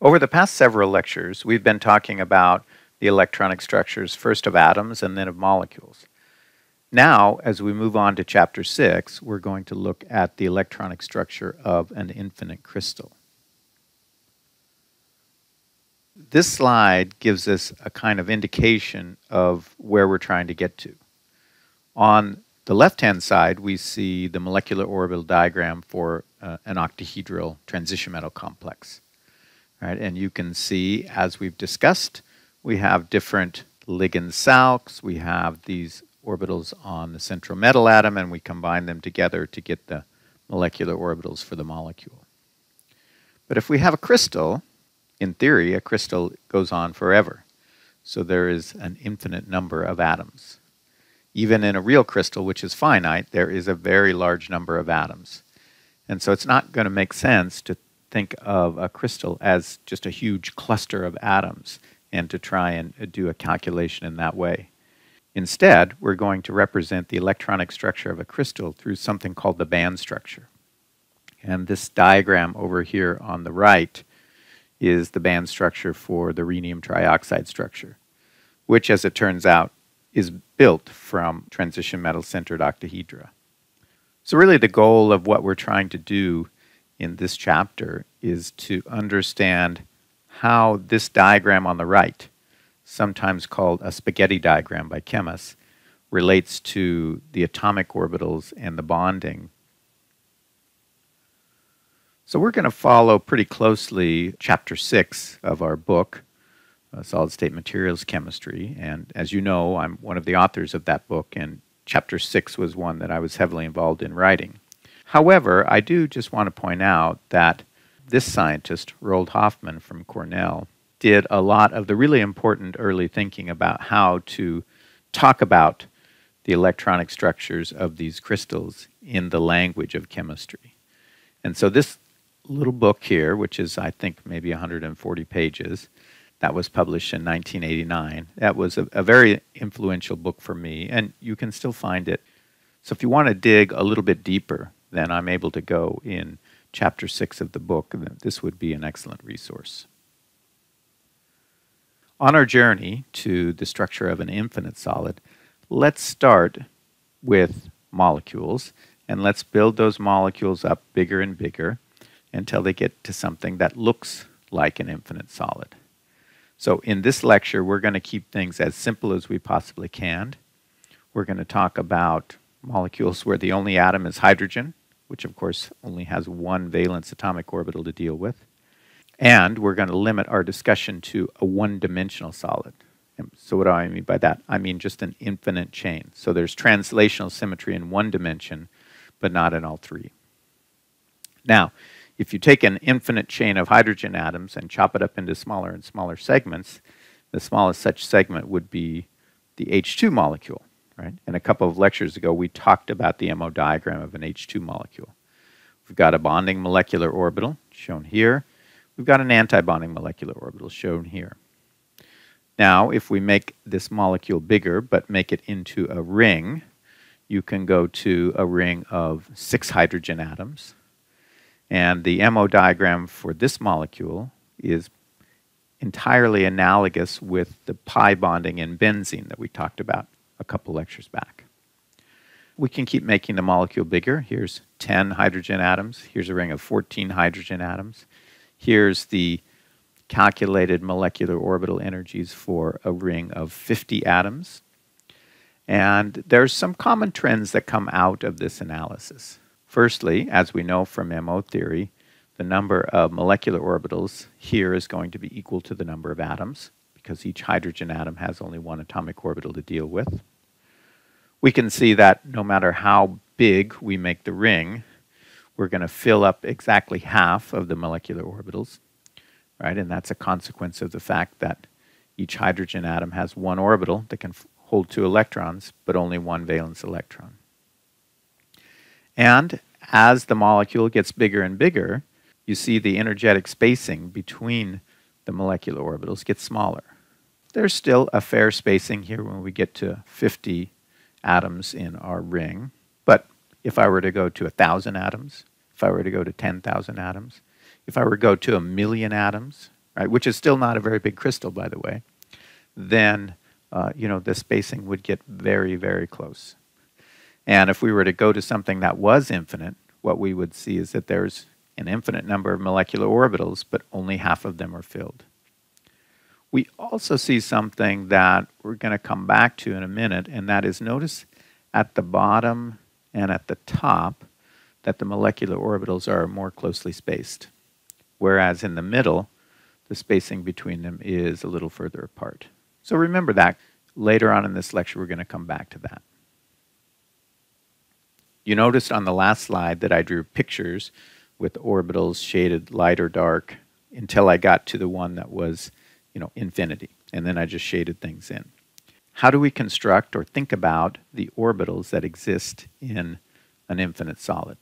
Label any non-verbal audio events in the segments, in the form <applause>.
Over the past several lectures, we've been talking about the electronic structures first of atoms and then of molecules. Now, as we move on to chapter 6, we're going to look at the electronic structure of an infinite crystal. This slide gives us a kind of indication of where we're trying to get to. On the left-hand side, we see the molecular orbital diagram for uh, an octahedral transition metal complex. Right? And you can see, as we've discussed, we have different ligand SALCs, we have these orbitals on the central metal atom, and we combine them together to get the molecular orbitals for the molecule. But if we have a crystal, in theory, a crystal goes on forever. So there is an infinite number of atoms. Even in a real crystal, which is finite, there is a very large number of atoms. And so it's not going to make sense to think of a crystal as just a huge cluster of atoms and to try and uh, do a calculation in that way. Instead, we're going to represent the electronic structure of a crystal through something called the band structure. And this diagram over here on the right is the band structure for the rhenium trioxide structure, which, as it turns out, is built from transition metal centered octahedra. So, really, the goal of what we're trying to do in this chapter is to understand how this diagram on the right, sometimes called a spaghetti diagram by chemists, relates to the atomic orbitals and the bonding. So, we're going to follow pretty closely chapter 6 of our book, uh, solid state materials chemistry. And as you know, I'm one of the authors of that book, and chapter six was one that I was heavily involved in writing. However, I do just want to point out that this scientist, Roald Hoffmann from Cornell, did a lot of the really important early thinking about how to talk about the electronic structures of these crystals in the language of chemistry. And so this little book here, which is, I think, maybe 140 pages, that was published in 1989. That was a, a, very influential book for me, and you can still find it. So if you want to dig a little bit deeper, then I'm able to go in chapter six of the book. This would be an excellent resource. On our journey to the structure of an infinite solid, let's start with molecules, and let's build those molecules up bigger and bigger until they get to something that looks like an infinite solid. So in this lecture, we're going to keep things as simple as we possibly can. We're going to talk about molecules where the only atom is hydrogen, which of course only has one valence atomic orbital to deal with. And we're going to limit our discussion to a one-dimensional solid. And so what do I mean by that? I mean just an infinite chain. So there's translational symmetry in one dimension, but not in all three. Now, if you take an infinite chain of hydrogen atoms and chop it up into smaller and smaller segments, the smallest such segment would be the H2 molecule, right? And a couple of lectures ago, we talked about the MO diagram of an H2 molecule. We've got a bonding molecular orbital, shown here. We've got an antibonding molecular orbital, shown here. Now, if we make this molecule bigger, but make it into a ring, you can go to a ring of six hydrogen atoms, and the MO diagram for this molecule is entirely analogous with the pi bonding in benzene that we talked about a couple lectures back. We can keep making the molecule bigger. Here's 10 hydrogen atoms. Here's a ring of 14 hydrogen atoms. Here's the calculated molecular orbital energies for a ring of 50 atoms. And there's some common trends that come out of this analysis. Firstly, as we know from MO theory, the number of molecular orbitals here is going to be equal to the number of atoms because each hydrogen atom has only one atomic orbital to deal with. We can see that no matter how big we make the ring, we're going to fill up exactly half of the molecular orbitals, right? And that's a consequence of the fact that each hydrogen atom has one orbital that can hold two electrons, but only one valence electron. And as the molecule gets bigger and bigger, you see the energetic spacing between the molecular orbitals gets smaller. There's still a fair spacing here when we get to 50 atoms in our ring. But if I were to go to 1,000 atoms, if I were to go to 10,000 atoms, if I were to go to a million atoms, right, which is still not a very big crystal, by the way, then uh, you know the spacing would get very, very close. And if we were to go to something that was infinite, what we would see is that there's an infinite number of molecular orbitals, but only half of them are filled. We also see something that we're going to come back to in a minute, and that is notice at the bottom and at the top that the molecular orbitals are more closely spaced, whereas in the middle, the spacing between them is a little further apart. So remember that. Later on in this lecture, we're going to come back to that. You noticed on the last slide that I drew pictures with orbitals shaded light or dark until I got to the one that was, you know, infinity. And then I just shaded things in. How do we construct or think about the orbitals that exist in an infinite solid?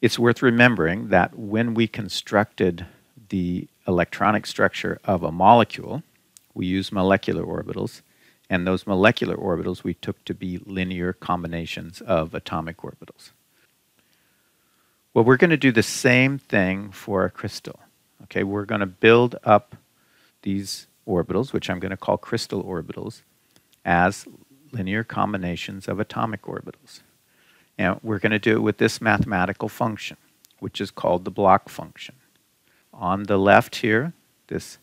It's worth remembering that when we constructed the electronic structure of a molecule, we used molecular orbitals, and those molecular orbitals we took to be linear combinations of atomic orbitals. Well, we're going to do the same thing for a crystal. Okay, we're going to build up these orbitals, which I'm going to call crystal orbitals, as linear combinations of atomic orbitals. And we're going to do it with this mathematical function, which is called the Bloch function. On the left here, this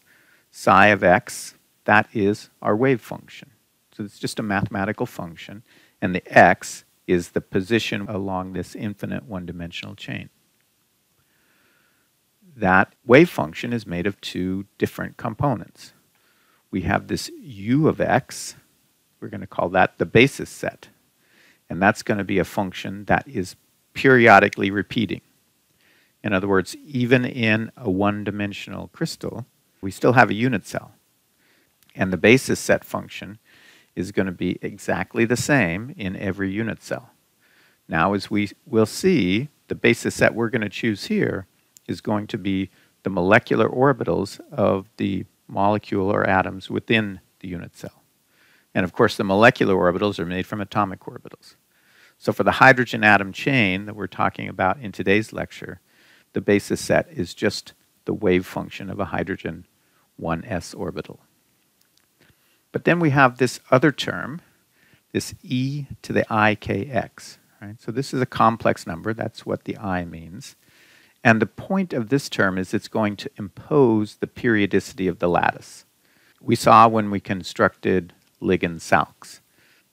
psi of x, that is our wave function. So it's just a mathematical function. And the x is the position along this infinite one-dimensional chain. That wave function is made of two different components. We have this u of x. We're going to call that the basis set. And that's going to be a function that is periodically repeating. In other words, even in a one-dimensional crystal, we still have a unit cell. And the basis set function is going to be exactly the same in every unit cell. Now, as we will see, the basis set we're going to choose here is going to be the molecular orbitals of the molecule or atoms within the unit cell. And of course, the molecular orbitals are made from atomic orbitals. So for the hydrogen atom chain that we're talking about in today's lecture, the basis set is just the wave function of a hydrogen 1s orbital. But then we have this other term, this e to the ikx. Right? So this is a complex number. That's what the i means. And the point of this term is it's going to impose the periodicity of the lattice. We saw when we constructed ligand SALCs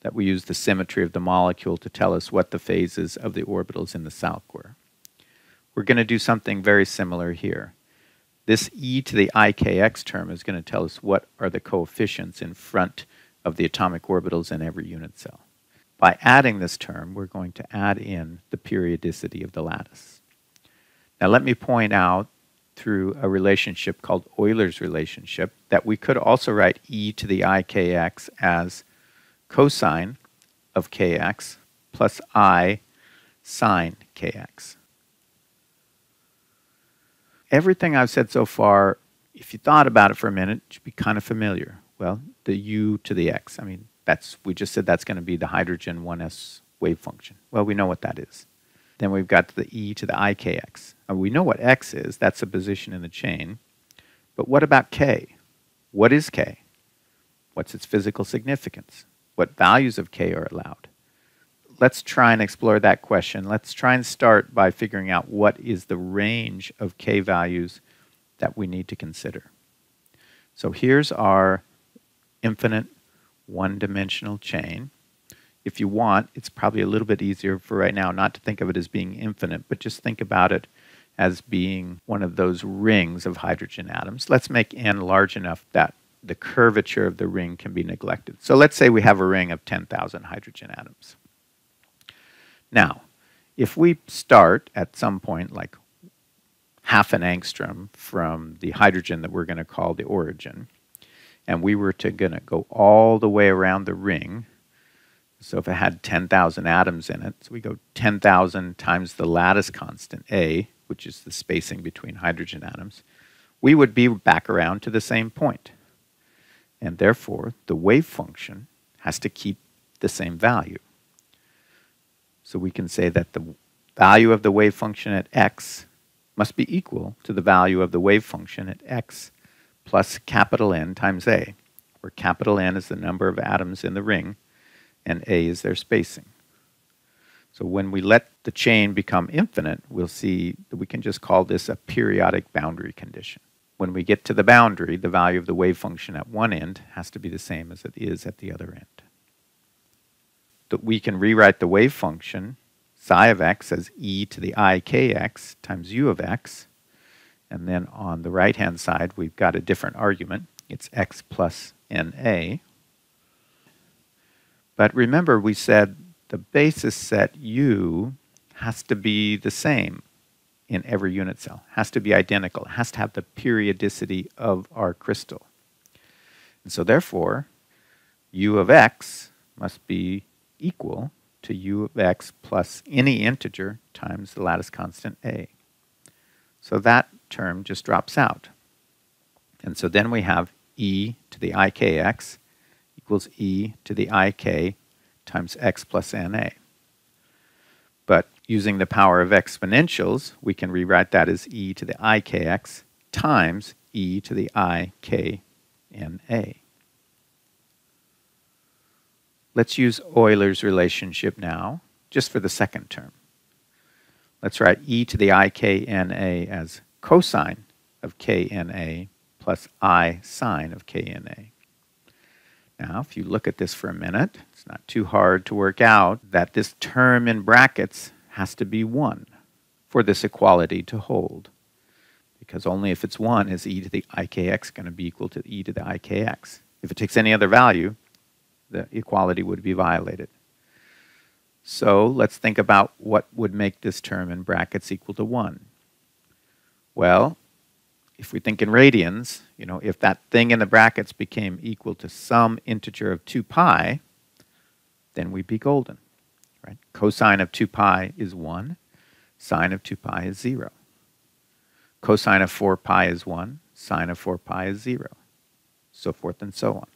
that we used the symmetry of the molecule to tell us what the phases of the orbitals in the SALC were. We're going to do something very similar here. This e to the ikx term is going to tell us what are the coefficients in front of the atomic orbitals in every unit cell. By adding this term, we're going to add in the periodicity of the lattice. Now let me point out through a relationship called Euler's relationship that we could also write e to the ikx as cosine of kx plus i sine kx everything I've said so far, if you thought about it for a minute, should be kind of familiar. Well, the u to the x. I mean, that's we just said that's going to be the hydrogen 1s wave function. Well, we know what that is. Then we've got the e to the ikx. Now, uh, we know what x is. That's a position in the chain. But what about k? What is k? What's its physical significance? What values of k are allowed? let's try and explore that question. Let's try and start by figuring out what is the range of k values that we need to consider. So here's our infinite one-dimensional chain. If you want, it's probably a little bit easier for right now not to think of it as being infinite, but just think about it as being one of those rings of hydrogen atoms. Let's make n large enough that the curvature of the ring can be neglected. So let's say we have a ring of 10,000 hydrogen atoms. Now, if we start at some point like half an angstrom from the hydrogen that we're going to call the origin, and we were to going to go all the way around the ring, so if it had 10,000 atoms in it, so we go 10,000 times the lattice constant A, which is the spacing between hydrogen atoms, we would be back around to the same point. And therefore, the wave function has to keep the same value. So we can say that the value of the wave function at x must be equal to the value of the wave function at x plus capital N times A, where capital N is the number of atoms in the ring and A is their spacing. So when we let the chain become infinite, we'll see that we can just call this a periodic boundary condition. When we get to the boundary, the value of the wave function at one end has to be the same as it is at the other end. That we can rewrite the wave function psi of x as e to the i kx times u of x. And then on the right-hand side, we've got a different argument. It's x plus na. But remember, we said the basis set u has to be the same in every unit cell, has to be identical, has to have the periodicity of our crystal. And so therefore, u of x must be equal to u of x plus any integer times the lattice constant a. So that term just drops out. And so then we have e to the ikx equals e to the ik times x plus na. But using the power of exponentials, we can rewrite that as e to the ikx times e to the ikna. Let's use Euler's relationship now, just for the second term. Let's write e to the ikna as cosine of kna plus i sine of kna. Now, if you look at this for a minute, it's not too hard to work out that this term in brackets has to be 1 for this equality to hold. Because only if it's 1 is e to the ikx going to be equal to e to the ikx. If it takes any other value, the equality would be violated. So let's think about what would make this term in brackets equal to 1. Well, if we think in radians, you know, if that thing in the brackets became equal to some integer of 2 pi, then we'd be golden. Right? Cosine of 2 pi is 1. Sine of 2 pi is 0. Cosine of 4 pi is 1. Sine of 4 pi is 0. So forth and so on.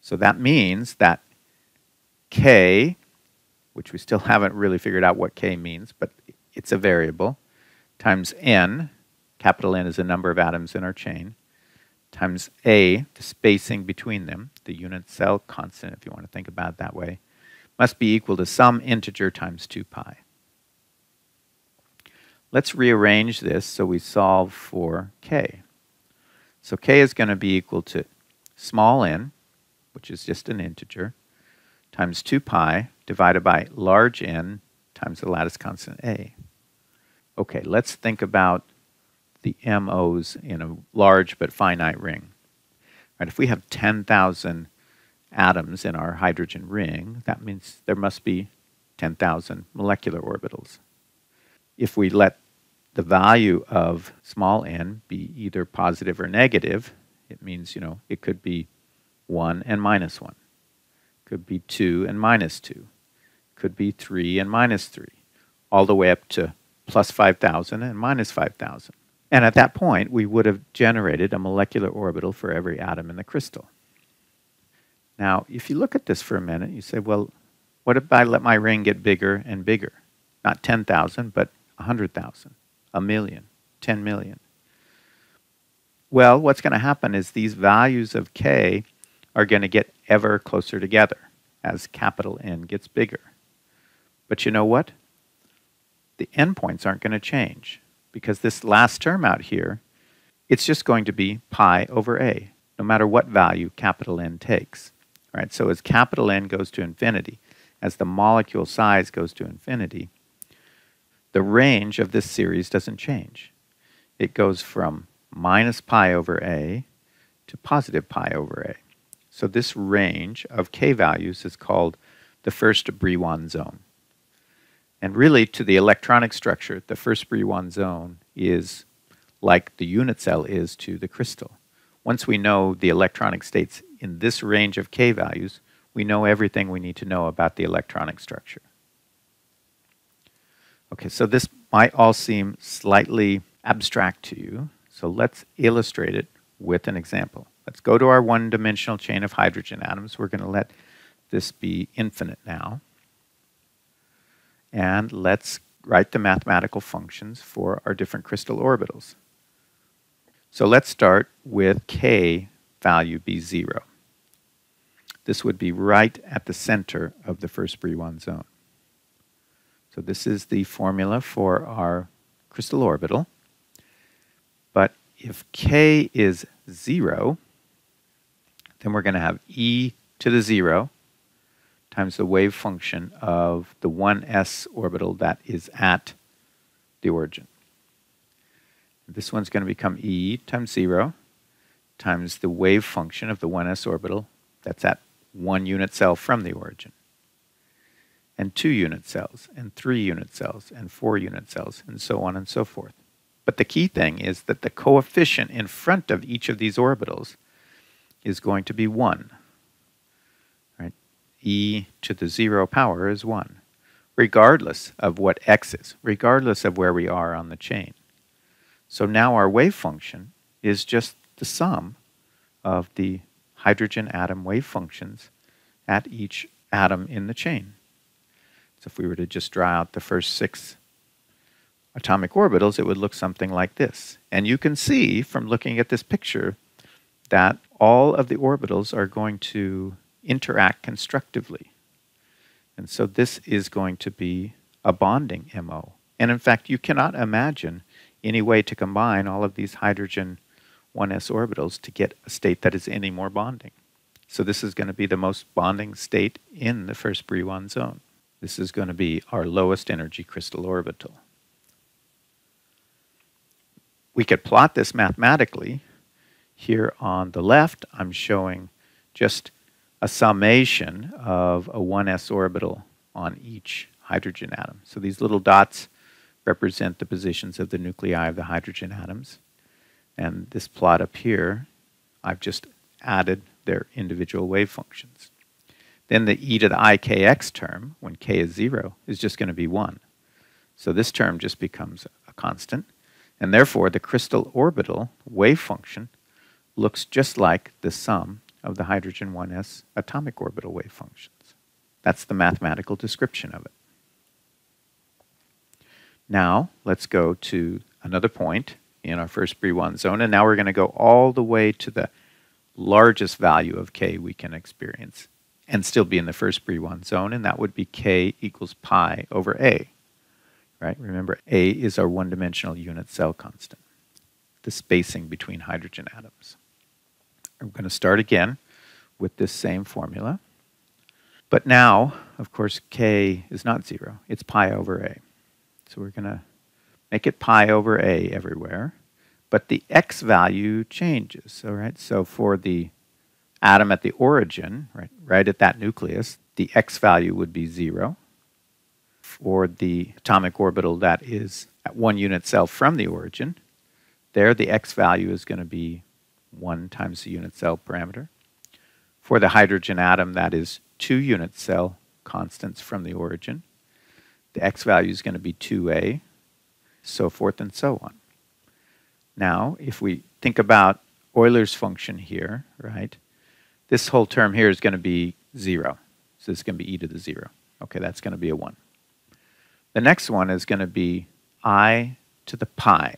So that means that k, which we still <laughs> haven't really figured out what k means, but it's a variable, times n, Capital N is the number of atoms in our chain, times A, the spacing between them, the unit cell constant, if you want to think about it that way, must be equal to some integer times 2 pi. Let's rearrange this so we solve for k. So k is going to be equal to small n, which is just an integer, times 2 pi divided by large n times the lattice constant a. Okay, let's think about the MOs in a large but finite ring. Right, if we have 10,000 atoms in our hydrogen ring, that means there must be 10,000 molecular orbitals. If we let the value of small n be either positive or negative, it means, you know, it could be 1 and minus 1. Could be 2 and minus 2. Could be 3 and minus 3. All the way up to plus 5,000 and minus 5,000. And at that point, we would have generated a molecular orbital for every atom in the crystal. Now, if you look at this for a minute, you say, well, what if I let my ring get bigger and bigger? Not 10,000, but 100,000, a million, 10 million. Well, what's going to happen is these values of k are going to get ever closer together as capital N gets bigger. But you know what? The endpoints aren't going to change because this last term out here, it's just going to be pi over a, no matter what value capital N takes. Right? So as capital N goes to infinity, as the molecule size goes to infinity, the range of this series doesn't change. It goes from minus pi over a to positive pi over a. So this range of k values is called the first Brillouin zone. And really, to the electronic structure, the first Brillouin zone is like the unit cell is to the crystal. Once we know the electronic states in this range of k values, we know everything we need to know about the electronic structure. Okay, so this might all seem slightly abstract to you, so let's illustrate it with an example. Let's go to our one-dimensional chain of hydrogen atoms. We're going to let this be infinite now. And let's write the mathematical functions for our different crystal orbitals. So let's start with k value be 0. This would be right at the center of the first Brillouin zone. So this is the formula for our crystal orbital. But if k is 0, then we're going to have e to the 0 times the wave function of the 1s orbital that is at the origin. This one's going to become e times 0 times the wave function of the 1s orbital that's at one unit cell from the origin, and two unit cells, and three unit cells, and four unit cells, and so on and so forth. But the key thing is that the coefficient in front of each of these orbitals is going to be 1. E to the 0 power is 1, regardless of what x is, regardless of where we are on the chain. So now our wave function is just the sum of the hydrogen atom wave functions at each atom in the chain. So if we were to just draw out the first six atomic orbitals, it would look something like this. And you can see from looking at this picture that all of the orbitals are going to interact constructively. And so this is going to be a bonding MO. And in fact, you cannot imagine any way to combine all of these hydrogen 1s orbitals to get a state that is any more bonding. So this is going to be the most bonding state in the first Brillouin zone. This is going to be our lowest energy crystal orbital. We could plot this mathematically. Here on the left, I'm showing just a summation of a 1s orbital on each hydrogen atom. So these little dots represent the positions of the nuclei of the hydrogen atoms. And this plot up here, I've just added their individual wave functions. Then the e to the ikx term, when k is 0, is just going to be 1. So this term just becomes a constant. And therefore, the crystal orbital wave function looks just like the sum of the hydrogen 1s atomic orbital wave functions. That's the mathematical description of it. Now, let's go to another point in our first Brillouin zone. And now we're going to go all the way to the largest value of k we can experience and still be in the first Brillouin zone, and that would be k equals pi over a. Right? Remember, a is our one-dimensional unit cell constant, the spacing between hydrogen atoms. I'm going to start again with this same formula. But now, of course, k is not 0. It's pi over a. So we're going to make it pi over a everywhere. But the x value changes. All right. So for the atom at the origin, right, right at that nucleus, the x value would be 0. For the atomic orbital that is at one unit cell from the origin, there the x value is going to be 1 times the unit cell parameter. For the hydrogen atom that is two unit cell constants from the origin, the x value is going to be 2a, so forth and so on. Now, if we think about Euler's function here, right, this whole term here is going to be 0. So this is going to be e to the 0. Okay, that's going to be a 1. The next one is going to be i to the pi.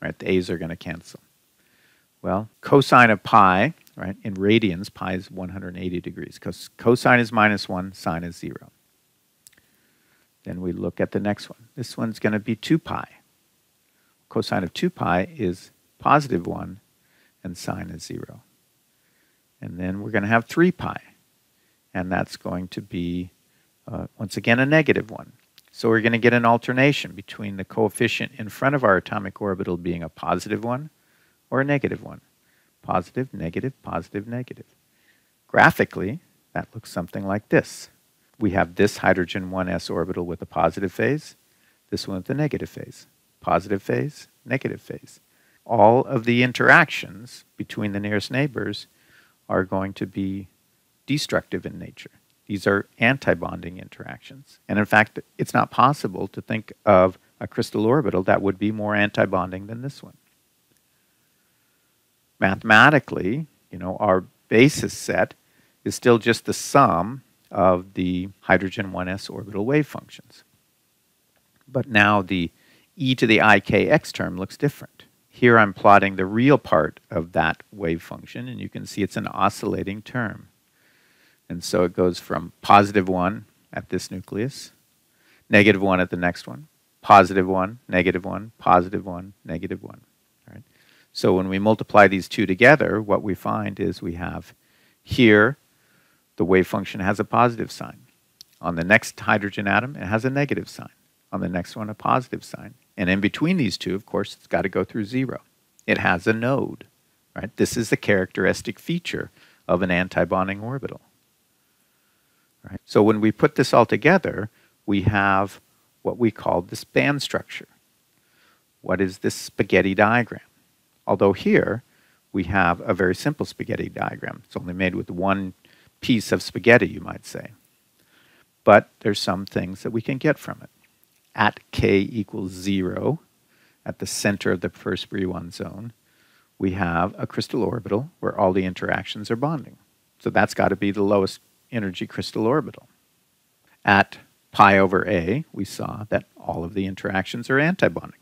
Right, the a's are going to cancel. Well, cosine of pi, right, in radians, pi is 180 degrees. Cos cosine is minus 1, sine is 0. Then we look at the next one. This one's going to be 2 pi. Cosine of 2 pi is positive 1, and sine is 0. And then we're going to have 3 pi, and that's going to be, uh, once again, a negative 1. So we're going to get an alternation between the coefficient in front of our atomic orbital being a positive 1 or a negative 1. Positive, negative, positive, negative. Graphically, that looks something like this we have this hydrogen 1s orbital with a positive phase, this one with a negative phase. Positive phase, negative phase. All of the interactions between the nearest neighbors are going to be destructive in nature. These are antibonding interactions. And in fact, it's not possible to think of a crystal orbital that would be more antibonding than this one. Mathematically, you know, our basis set is still just the sum of the hydrogen 1s orbital wave functions. But now the e to the ikx term looks different. Here I'm plotting the real part of that wave function, and you can see it's an oscillating term. And so it goes from positive 1 at this nucleus, negative 1 at the next one, positive 1, negative 1, positive 1, negative 1. So when we multiply these two together, what we find is we have here the wave function has a positive sign. On the next hydrogen atom, it has a negative sign. On the next one, a positive sign. And in between these two, of course, it's got to go through zero. It has a node. Right? This is the characteristic feature of an antibonding orbital. Right? So when we put this all together, we have what we call this band structure. What is this spaghetti diagram? Although here we have a very simple spaghetti diagram. It's only made with one piece of spaghetti, you might say. But there's some things that we can get from it. At k equals 0, at the center of the first Brillouin zone, we have a crystal orbital where all the interactions are bonding. So that's got to be the lowest energy crystal orbital. At pi over a, we saw that all of the interactions are antibonding.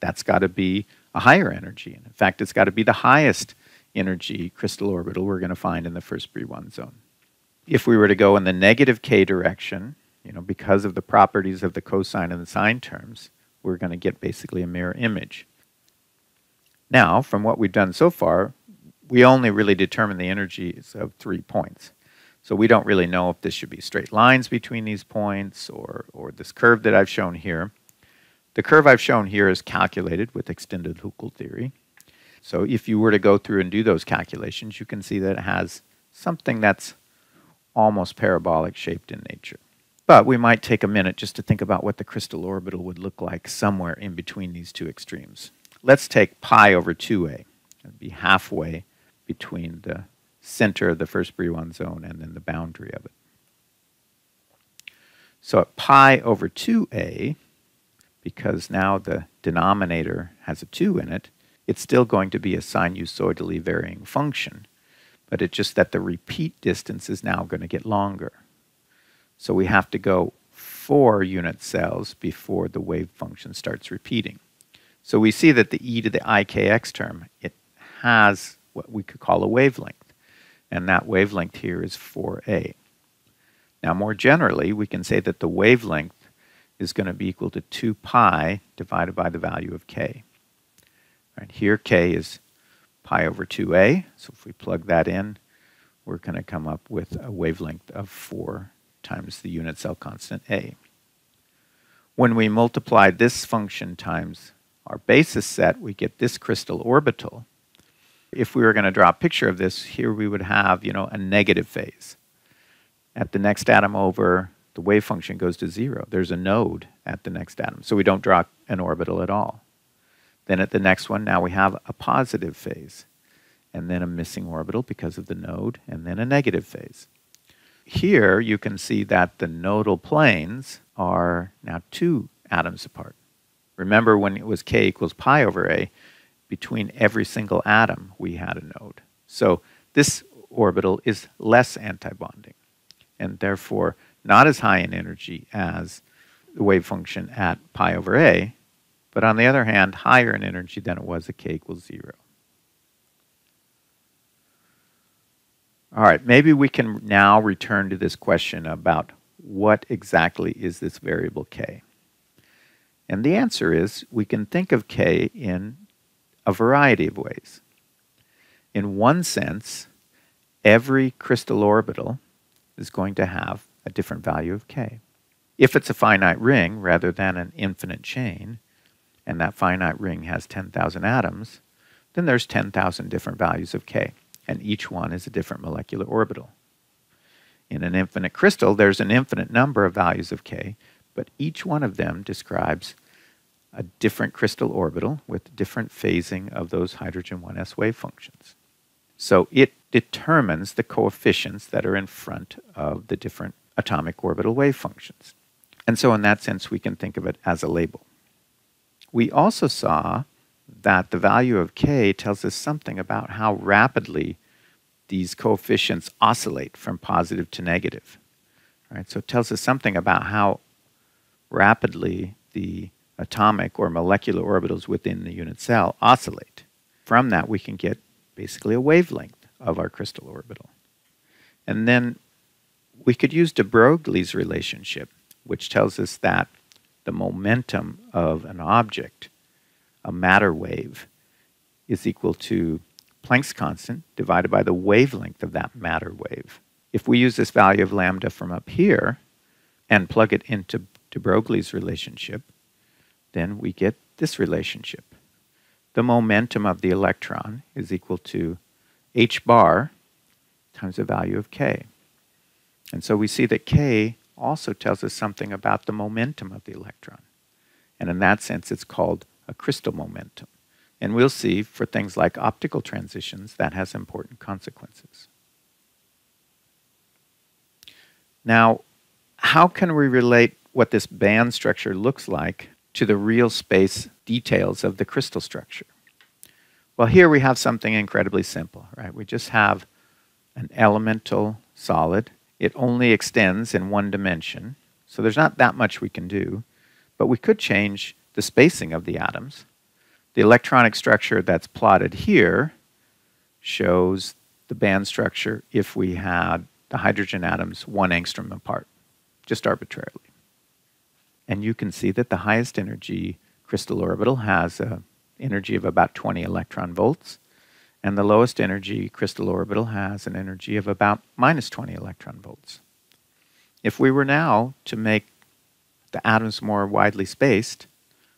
That's got to be a higher energy. And in fact, it's got to be the highest energy crystal orbital we're going to find in the first Brillouin zone. If we were to go in the negative k direction, you know, because of the properties of the cosine and the sine terms, we're going to get basically a mirror image. Now, from what we've done so far, we only really determine the energies of three points. So we don't really know if this should be straight lines between these points or, or this curve that I've shown here. The curve I've shown here is calculated with extended Huckel theory. So if you were to go through and do those calculations, you can see that it has something that's almost parabolic shaped in nature. But we might take a minute just to think about what the crystal orbital would look like somewhere in between these two extremes. Let's take pi over 2a. It'd be halfway between the center of the first Brillouin zone and then the boundary of it. So at pi over 2a, because now the denominator has a 2 in it, it's still going to be a sinusoidally varying function, but it's just that the repeat distance is now going to get longer. So we have to go four unit cells before the wave function starts repeating. So we see that the e to the ikx term, it has what we could call a wavelength and that wavelength here is 4a. Now, more generally, we can say that the wavelength is going to be equal to 2 pi divided by the value of k. Right, here, k is pi over 2a, so if we plug that in, we're going to come up with a wavelength of 4 times the unit cell constant a. When we multiply this function times our basis set, we get this crystal orbital, if we were going to draw a picture of this, here we would have, you know, a negative phase. At the next atom over, the wave function goes to zero. There's a node at the next atom, so we don't draw an orbital at all. Then at the next one, now we have a positive phase, and then a missing orbital because of the node, and then a negative phase. Here you can see that the nodal planes are now two atoms apart. Remember when it was k equals pi over a, between every single atom, we had a node. So this orbital is less antibonding and therefore not as high in energy as the wave function at pi over a, but on the other hand, higher in energy than it was at k equals 0. All right, maybe we can now return to this question about what exactly is this variable k? And the answer is we can think of k in a variety of ways. In one sense, every crystal orbital is going to have a different value of k. If it's a finite ring rather than an infinite chain, and that finite ring has 10,000 atoms, then there's 10,000 different values of k, and each one is a different molecular orbital. In an infinite crystal, there's an infinite number of values of k, but each one of them describes a different crystal orbital with different phasing of those hydrogen 1s wave functions. So it determines the coefficients that are in front of the different atomic orbital wave functions. And so in that sense, we can think of it as a label. We also saw that the value of k tells us something about how rapidly these coefficients oscillate from positive to negative. Right? So it tells us something about how rapidly the atomic or molecular orbitals within the unit cell oscillate. From that, we can get basically a wavelength of our crystal orbital. And then we could use de Broglie's relationship, which tells us that the momentum of an object, a matter wave, is equal to Planck's constant divided by the wavelength of that matter wave. If we use this value of lambda from up here and plug it into de Broglie's relationship, then we get this relationship. The momentum of the electron is equal to h bar times the value of k. And so we see that k also tells us something about the momentum of the electron. And in that sense, it's called a crystal momentum. And we'll see for things like optical transitions that has important consequences. Now, how can we relate what this band structure looks like to the real space details of the crystal structure? Well, here we have something incredibly simple, right? We just have an elemental solid. It only extends in one dimension, so there's not that much we can do. But we could change the spacing of the atoms. The electronic structure that's plotted here shows the band structure if we had the hydrogen atoms one angstrom apart, just arbitrarily. And you can see that the highest energy crystal orbital has an energy of about 20 electron volts, and the lowest energy crystal orbital has an energy of about minus 20 electron volts. If we were now to make the atoms more widely spaced,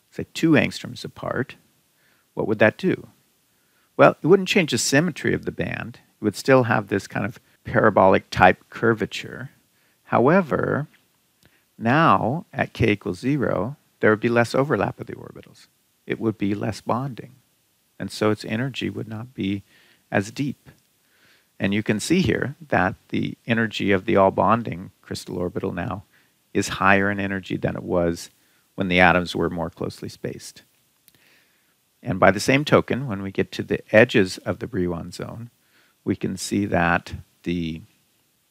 say two angstroms apart, what would that do? Well, it wouldn't change the symmetry of the band. It would still have this kind of parabolic type curvature. However, now at k equals 0, there would be less overlap of the orbitals. It would be less bonding. And so its energy would not be as deep. And you can see here that the energy of the all bonding crystal orbital now is higher in energy than it was when the atoms were more closely spaced. And by the same token, when we get to the edges of the Brillouin zone, we can see that the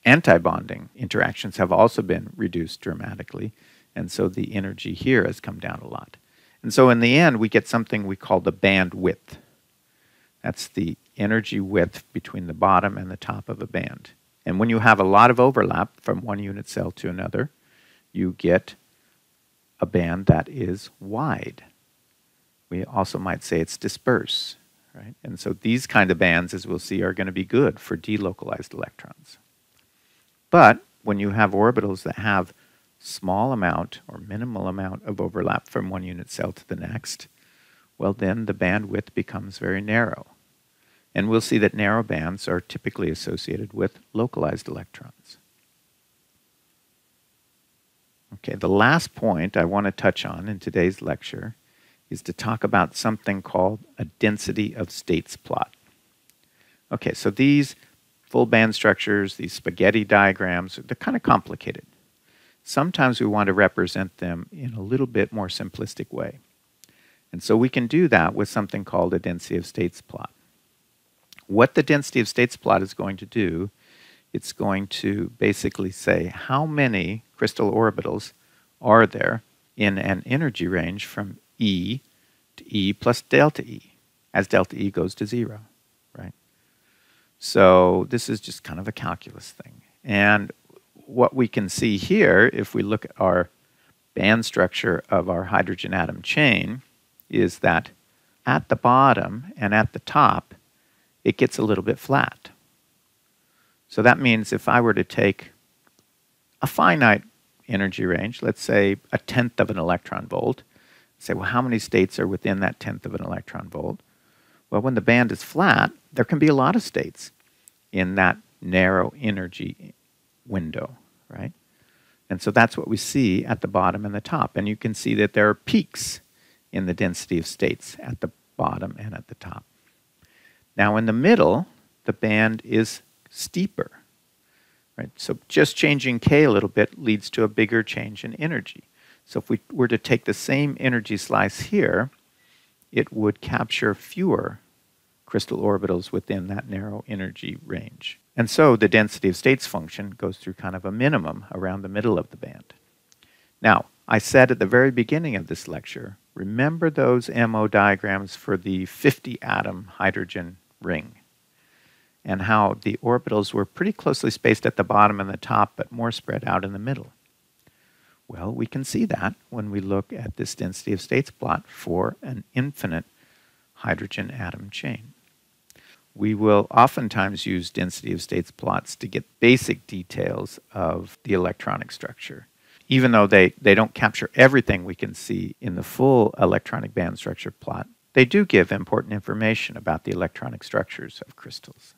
anti-bonding interactions have also been reduced dramatically, and so the energy here has come down a lot. And so in the end, we get something we call the band width. That's the energy width between the bottom and the top of a band. And when you have a lot of overlap from one unit cell to another, you get a band that is wide. We also might say it's disperse, right? And so these kind of bands, as we'll see, are going to be good for delocalized electrons. But when you have orbitals that have small amount or minimal amount of overlap from one unit cell to the next, well then the bandwidth becomes very narrow. And we'll see that narrow bands are typically associated with localized electrons. Okay, the last point I want to touch on in today's lecture is to talk about something called a density of states plot. Okay, so these full band structures, these spaghetti diagrams, they're kind of complicated. Sometimes we want to represent them in a little bit more simplistic way. And so we can do that with something called a density of states plot. What the density of states plot is going to do, it's going to basically say how many crystal orbitals are there in an energy range from E to E plus delta E, as delta E goes to zero, right? So this is just kind of a calculus thing. And what we can see here, if we look at our band structure of our hydrogen atom chain, is that at the bottom and at the top, it gets a little bit flat. So that means if I were to take a finite energy range, let's say a tenth of an electron volt, say, well, how many states are within that tenth of an electron volt? Well, when the band is flat, there can be a lot of states in that narrow energy window, right? And so that's what we see at the bottom and the top. And you can see that there are peaks in the density of states at the bottom and at the top. Now in the middle, the band is steeper. Right? So just changing k a little bit leads to a bigger change in energy. So if we were to take the same energy slice here, it would capture fewer crystal orbitals within that narrow energy range. And so the density of states function goes through kind of a minimum around the middle of the band. Now, I said at the very beginning of this lecture Remember those MO diagrams for the 50 atom hydrogen ring and how the orbitals were pretty closely spaced at the bottom and the top, but more spread out in the middle. Well, we can see that when we look at this density of states plot for an infinite hydrogen atom chain. We will oftentimes use density of states plots to get basic details of the electronic structure. Even though they, they don't capture everything we can see in the full electronic band structure plot, they do give important information about the electronic structures of crystals.